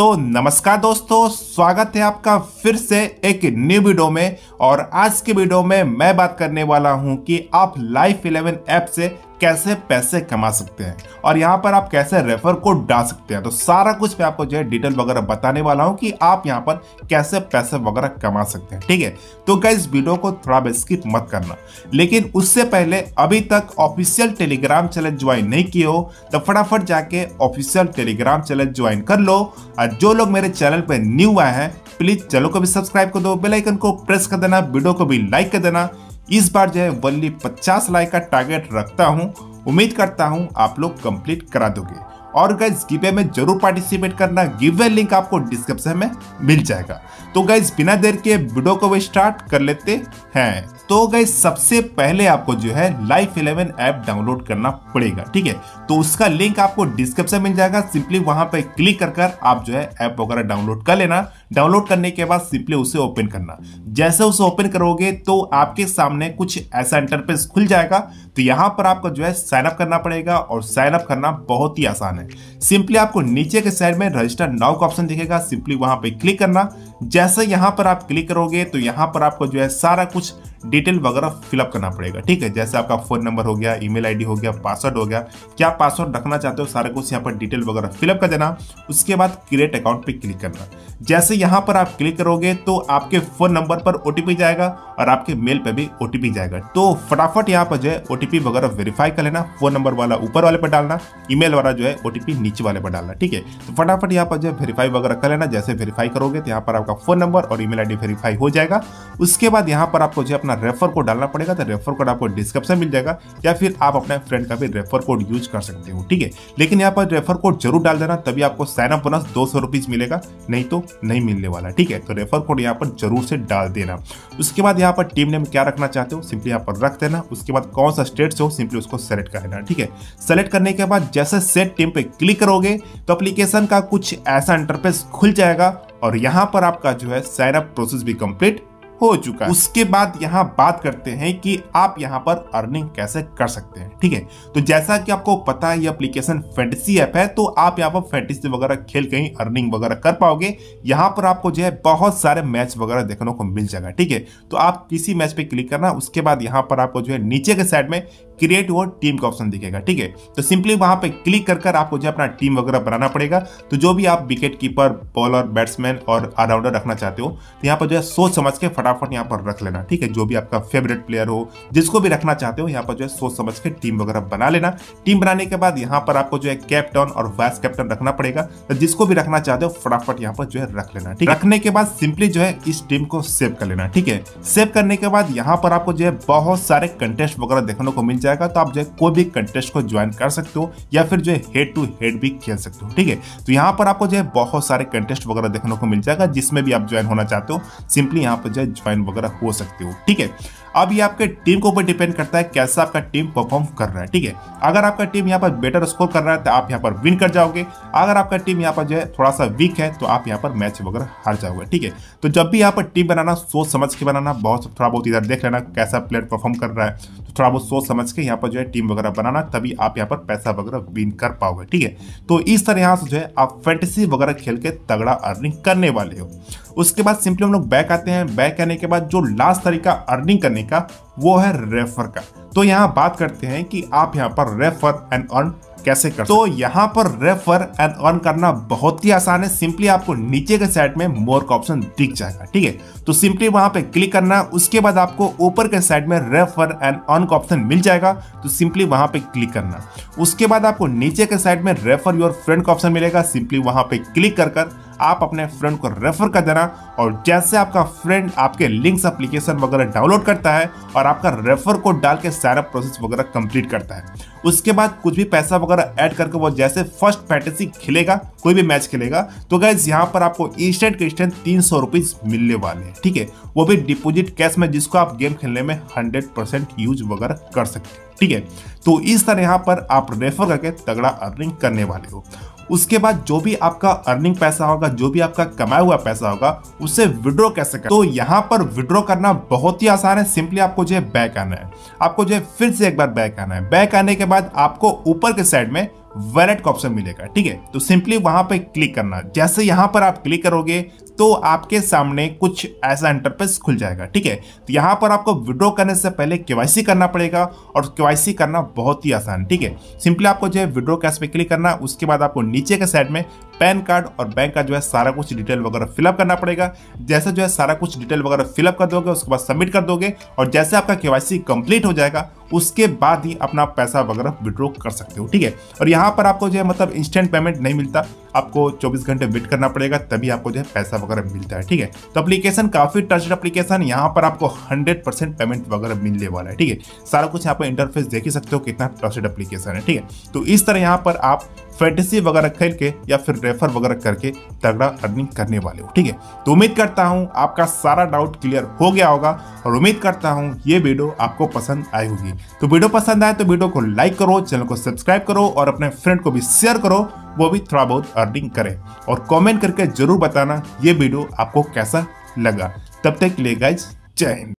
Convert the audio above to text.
तो नमस्कार दोस्तों, स्वागत है आपका फिर से एक न्यू वीडियो में। और आज के वीडियो में मैं बात करने वाला हूँ कि आप लाइफ 11 ऐप से कैसे पैसे कमा सकते हैं और यहाँ पर आप कैसे रेफर कोड डाल सकते हैं। तो सारा कुछ मैं आपको जो है डिटेल वगैरह बताने वाला हूँ कि आप यहाँ पर कैसे पैसे वगैरह कमा सकते हैं। ठीक है? तो क्या इस वीडियो को थोड़ा भी स्किप मत करना। लेकिन उससे पहले अभी तक ऑफिशियल टेलीग्राम चैनल ज्वाइन नहीं किए हो तो फटाफट जाके ऑफिशियल टेलीग्राम चैनल ज्वाइन कर लो। और जो लोग मेरे चैनल पर न्यू आए हैं प्लीज़ चैनल को भी सब्सक्राइब कर दो बेलाइकन को प्रेस कर देना वीडियो को भी लाइक कर देना। इस बार जो है वल्ली 50 लाइक का टारगेट रखता हूँ। उम्मीद करता हूँ आप लोग कंप्लीट करा दोगे। और गाइज़ गिवे में ज़रूर पार्टिसिपेट करना। गिवे लिंक आपको डिस्क्रिप्शन में मिल जाएगा। तो गाइज़ बिना देर के वीडियो को भी स्टार्ट कर लेते हैं। तो गाइज़ सबसे पहले आपको जो है लाइफ 11 ऐप डाउनलोड करना पड़ेगा, ठीक है? तो उसका लिंक आपको डिस्क्रिप्शन मिल जाएगा। सिंपली वहाँ पर क्लिक कर कर आप जो है ऐप वगैरह डाउनलोड कर लेना। डाउनलोड करने के बाद सिंपली उसे ओपन करना। जैसे उसे ओपन करोगे तो आपके सामने कुछ ऐसा इंटरफेस खुल जाएगा। तो यहाँ पर आपको जो है साइन अप करना पड़ेगा और साइन अप करना बहुत ही आसान है। सिंपली आपको नीचे के साइड में रजिस्टर नाउ का ऑप्शन दिखेगा। सिंपली वहाँ पर क्लिक करना। जैसे यहाँ पर आप क्लिक करोगे तो यहाँ पर आपको जो है सारा कुछ डिटेल वगैरह फिलअप करना पड़ेगा। ठीक है, जैसे आपका फ़ोन नंबर हो गया ईमेल आईडी हो गया पासवर्ड हो गया। क्या पासवर्ड रखना चाहते हो? सारा कुछ यहाँ पर डिटेल वगैरह फिलअप कर देना। उसके बाद क्रिएट अकाउंट पे क्लिक करना। जैसे यहाँ पर आप क्लिक करोगे तो आपके फ़ोन नंबर पर ओटीपी जाएगा और आपके मेल पे भी ओटीपी जाएगा। तो फटाफट यहाँ पर जो है ओटीपी वगैरह वेरीफाई कर लेना फ़ोन नंबर वाला ऊपर वाले पर डालना ईमेल वाला जो है ओटीपी नीचे वाले पर डालना, ठीक है? तो फटाफट यहाँ पर जो है वेरीफाई वगैरह कर लेना, जैसे वेरीफाई करोगे तो यहाँ पर आपका फ़ोन नंबर और ईमेल आईडी वेरीफाई हो जाएगा। उसके बाद यहाँ पर आपको जो अपना रेफर कोड डालना पड़ेगा तो रेफर कोड आपको डिस्क्रिप्शन मिल जाएगा, या फिर आप अपने फ्रेंड का भी रेफर कोड यूज़ कर सकते हो, ठीक है? लेकिन यहाँ पर रेफर कोड ज़रूर डाल देना, तभी आपको साइन अप बोनस दो सौ मिलेगा, नहीं तो नहीं मिलने वाला है। ठीक है तो रेफर कोड यहाँ पर ज़रूर से डाल देना। उसके बाद यहाँ पर टीम नेम क्या रखना चाहते हो? सिंपली यहाँ पर रख देना। उसके बाद कौन सा स्टेट से हो सिंपली उसको सेलेक्ट कर लेना। ठीक है? सेलेक्ट करने के बाद जैसे सेट टीम पे क्लिक करोगे तो एप्लीकेशन का कुछ ऐसा इंटरफेस खुल जाएगा और यहाँ पर आपका जो है साइन अप प्रोसेस भी कंप्लीट हो चुका है। उसके बाद यहाँ बात करते हैं कि आप यहाँ पर अर्निंग कैसे कर सकते हैं, ठीक है? तो जैसा कि आपको पता है, ये एप्लीकेशन फैंटेसी ऐप है तो आप यहाँ पर फैंटेसी वगैरह खेल कहीं अर्निंग वगैरह कर पाओगे। यहाँ पर आपको जो है बहुत सारे मैच वगैरह देखने को मिल जाएगा, ठीक है? तो आप किसी मैच पे क्लिक करना, उसके बाद यहाँ पर आपको जो है नीचे के साइड में क्रिएट वो टीम का ऑप्शन दिखेगा, ठीक है? तो सिंपली वहाँ पे क्लिक कर कर आपको जो अपना टीम वगैरह बनाना पड़ेगा। तो जो भी आप विकेट कीपर बॉलर बैट्समैन और ऑलराउंडर रखना चाहते हो तो यहाँ पर जो है सोच समझ के फटाफट यहाँ पर रख लेना, ठीक है? जो भी आपका फेवरेट प्लेयर हो, जिसको भी रखना चाहते हो, यहाँ पर जो है सोच समझ के टीम वगैरह बना लेना। टीम बनाने के बाद यहाँ पर आपको जो है कैप्टन और वाइस कैप्टन रखना पड़ेगा। तो जिसको भी रखना चाहते हो, फटाफट यहाँ पर जो है रख लेना, ठीक रखने के बाद सिंपली जो है इस टीम को सेव कर लेना, ठीक है? सेव करने के बाद यहाँ पर आपको जो है बहुत सारे कंटेस्ट वगैरह देखने को मिल जाए जाएगा तो आप जो है कोई भी कंटेस्ट को ज्वाइन कर सकते हो, या फिर जो है हेड टू हेड भी खेल सकते हो, ठीक है? तो यहाँ पर आपको जो है बहुत सारे कंटेस्ट वगैरह देखने को मिल जाएगा, जिसमें भी आप ज्वाइन होना चाहते हो सिंपली यहाँ पर जो है ज्वाइन वगैरह हो सकते हो, ठीक है? अब ये आपके टीम के ऊपर डिपेंड करता है कैसा आपका टीम परफॉर्म कर रहा है, ठीक है? अगर आपका टीम यहाँ पर बेटर स्कोर कर रहा है तो आप यहाँ पर विन कर जाओगे। अगर आपका टीम यहाँ पर जो है थोड़ा सा वीक है तो आप यहाँ पर मैच वगैरह हार जाओगे, ठीक है? तो जब भी यहाँ पर टीम बनाना, सोच समझ के बनाना, बहुत थोड़ा बहुत इधर देख लेना कैसा प्लेयर परफॉर्म कर रहा है। तो थोड़ा बहुत सोच समझ के यहाँ पर जो है टीम वगैरह बनाना, तभी आप यहाँ पर पैसा वगैरह विन कर पाओगे, ठीक है? तो इस तरह यहाँ से जो है आप फैंटेसी वगैरह खेल के तगड़ा अर्निंग करने वाले हो। उसके बाद सिंपली हम लोग बैक आते हैं। बैक आने के बाद जो लास्ट तरीका अर्निंग करने का, वो है रेफर का। तो यहाँ बात करते हैं कि आप यहाँ पर रेफर एंड अर्न कैसे कर तो यहाँ पर रेफर एंड अर्न करना बहुत ही आसान है। सिंपली आपको नीचे के साइड में मोर का ऑप्शन दिख जाएगा, ठीक है? तो सिंपली वहाँ पे क्लिक करना, उसके बाद आपको ऊपर के साइड में रेफर एंड अर्न का ऑप्शन मिल जाएगा। तो सिंपली वहाँ पे क्लिक करना। उसके बाद आपको नीचे के साइड में रेफर योर फ्रेंड का ऑप्शन मिलेगा। सिंपली वहाँ पे क्लिक कर कर आप अपने फ्रेंड को रेफर कर देना और जैसे आपका फ्रेंड आपके लिंक्स एप्लीकेशन वगैरह डाउनलोड करता है और आपका रेफर कोड डाल के सारा प्रोसेस वगैरह कंप्लीट करता है। उसके बाद कुछ भी पैसा वगैरह ऐड करके वो जैसे फ़र्स्ट फैंटेसी खेलेगा, कोई भी मैच खेलेगा तो गैस यहाँ पर आपको इंस्टेंट के इंस्टेंट तीन सौ रुपीज़ मिलने वाले हैं, ठीक है? वो भी डिपोजिट कैश में जिसको आप गेम खेलने में हंड्रेड परसेंट यूज़ वगैरह कर सकते हैं, ठीक है? तो इस तरह यहाँ पर आप रेफर करके तगड़ा अर्निंग करने वाले हो। उसके बाद जो भी आपका अर्निंग पैसा होगा, जो भी आपका कमाया हुआ पैसा होगा, उसे विड्रॉ कैसे करें तो यहाँ पर विड्रॉ करना बहुत ही आसान है। सिंपली आपको जो है बैक आना है। आपको जो है फिर से एक बार बैक आना है। बैक आने के बाद आपको ऊपर के साइड में वैलेट का ऑप्शन मिलेगा, ठीक है? तो सिंपली वहाँ पर क्लिक करना। जैसे यहाँ पर आप क्लिक करोगे तो आपके सामने कुछ ऐसा इंटरफेस खुल जाएगा, ठीक है? तो यहाँ पर आपको विड्रो करने से पहले केवाईसी करना पड़ेगा और केवाईसी करना बहुत ही आसान, ठीक है? सिंपली आपको जो है विड्रो कैश पे क्लिक करना, उसके बाद आपको नीचे के साइड में पैन कार्ड और बैंक का जो है सारा कुछ डिटेल वगैरह फिलअप करना पड़ेगा। जैसे जो है सारा कुछ डिटेल वगैरह फिलअप कर दोगे, उसके बाद सबमिट कर दोगे और जैसे आपका केवाईसी कंप्लीट हो जाएगा, उसके बाद ही अपना पैसा वगैरह विड्रॉ कर सकते हो, ठीक है? और यहाँ पर आपको जो है मतलब इंस्टेंट पेमेंट नहीं मिलता। आपको 24 घंटे वेट करना पड़ेगा, तभी आपको जो है पैसा वगैरह मिलता है, ठीक है? तो एप्लीकेशन काफ़ी टच्ड एप्लीकेशन यहाँ पर आपको 100 परसेंट पेमेंट वगैरह मिलने वाला है, ठीक है? सारा कुछ यहाँ पर इंटरफेस देख ही सकते हो कितना ट्रस्टेड एप्लीकेशन है, ठीक है? तो इस तरह यहाँ पर आप फैंटेसी वगैरह खेल के या फिर रेफर वगैरह करके तगड़ा अर्निंग करने वाले हो, ठीक है? तो उम्मीद करता हूँ आपका सारा डाउट क्लियर हो गया होगा और उम्मीद करता हूँ ये वीडियो आपको पसंद आई होगी। तो वीडियो पसंद आए तो वीडियो को लाइक करो चैनल को सब्सक्राइब करो और अपने फ्रेंड को भी शेयर करो, वो भी थोड़ा बहुत अर्निंग करें। और कमेंट करके ज़रूर बताना ये वीडियो आपको कैसा लगा। तब तक ले गाइज़ जय हिंद।